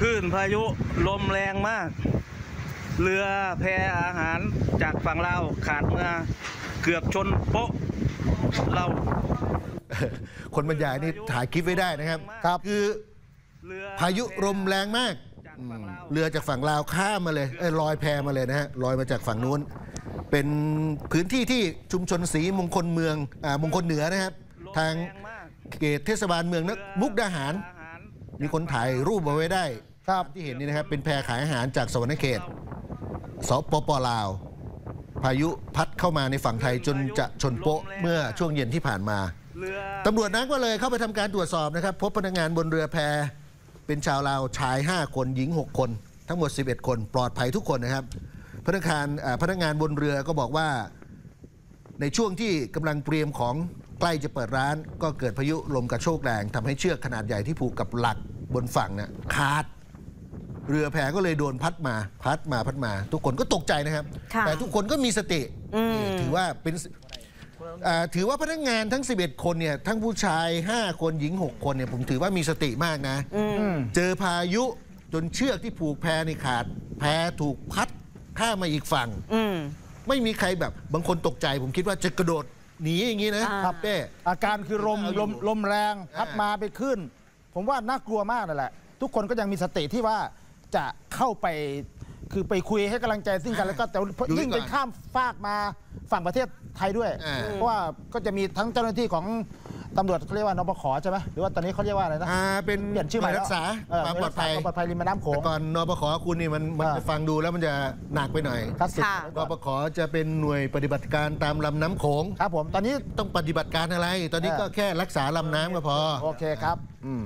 คลื่นพายุลมแรงมาก เรือแพอาหารจากฝั่งลาวขาดเมื่อเกือบชนโป๊ะเรา คนบรรยายนี่ถ่ายคลิปไว้ได้นะครับครับคือเรือพายุลมแรงมากจากฝั่งลาวเรือจากฝั่งลาวข้ามมาเลยเอ้ยลอยแพมาเลยนะฮะลอยมาจากฝั่งนู้น เป็นพื้นที่ที่ชุมชนสีมงคลเมืองอ่ามงคลเหนือนะครับลมทางแรงมากเขตเทศบาลเมืองนมุกดาหารอาหาร มีคนถ่ายรูปเอาไว้ได้ครับที่เห็นนี่นะครับเป็นแพขายอาหารจากสวรรณเขตสปปลาว พายุพัดเข้ามาในฝั่งไทยจนจะชนโป๊ะเมื่อช่วงเย็นที่ผ่านมาเรือตำรวจนั้นก็เลยเข้าไปทำการตรวจสอบนะครับ พบพนักงานบนเรือแพเป็นชาวลาวชาย 5 คนหญิง 6 คน ทั้งหมด 11 คนปลอดภัยทุกคนนะครับ พนักงานอ่าพนักงานบนเรือก็บอกว่า ในช่วงที่กำลังเตรียมของ ใกล้จะเปิดร้านก็เกิดพายุลมกระโชกแรงทำให้เชือกขนาดใหญ่ที่ผูกกับหลักบนฝั่งน่ะขาด เรือแพก็เลยโดนพัดมา พัดมาพัดมา ทุกคนก็ตกใจนะครับค่ะแต่ทุกคนก็มีสติอืมนี่ถือว่าเป็นอ่าถือว่าพนักงานทั้ง 11 คนเนี่ยทั้งผู้ชาย 5 คนหญิง 6 คนเนี่ยผมถือว่ามีสติมากนะ เจอพายุจนเชือกที่ผูกแพนี่ขาด แพถูกพัดข้ามมาอีกฝั่งอืมไม่มีใครแบบบางคนตกใจ ผมคิดว่าจะกระโดด หนีอย่างนี้นะอ่าครับเป้อาการคือลมเอาอยู่ลมลมแรงพัดอ่ามมาไปขึ้น ผมว่าน่ากลัวมากนั่นแหละ ทุกคนก็ยังมีสติที่ว่าจะเข้าไปคือไปคุยให้กำลังใจซึ่งกันแล้วก็แต่อยู่ยิ่งก่ไปอนข้ามฟากมาฝั่งประเทศไทยด้วยอ่าเพราะว่าก็จะมีทั้งเจ้าหน้าที่ของ ตำรวจเขาเรียกว่านปขใช่ไหมหรือว่าตอนนี้เขาเรียกว่าอะไรนะอ่าเป็นเปลี่ยนชื่อใหม่หน่วยแล้วรักษาเออความปลอดภัยความปลอดภัยริมแม่น้ำโขแต่งก่อนนปขคุณนี่มันมันอ่าจะฟังดูแล้วมันจะหนักไปหน่อยคลาสสิกค่ะนปขจะเป็นหน่วยปฏิบัติการตามลำน้ำโขงครับผมตอนนี้ต้องปฏิบัติการอะไร ตอนนี้เออก็แค่รักษาลำน้ำก็พอโอเคครับอืม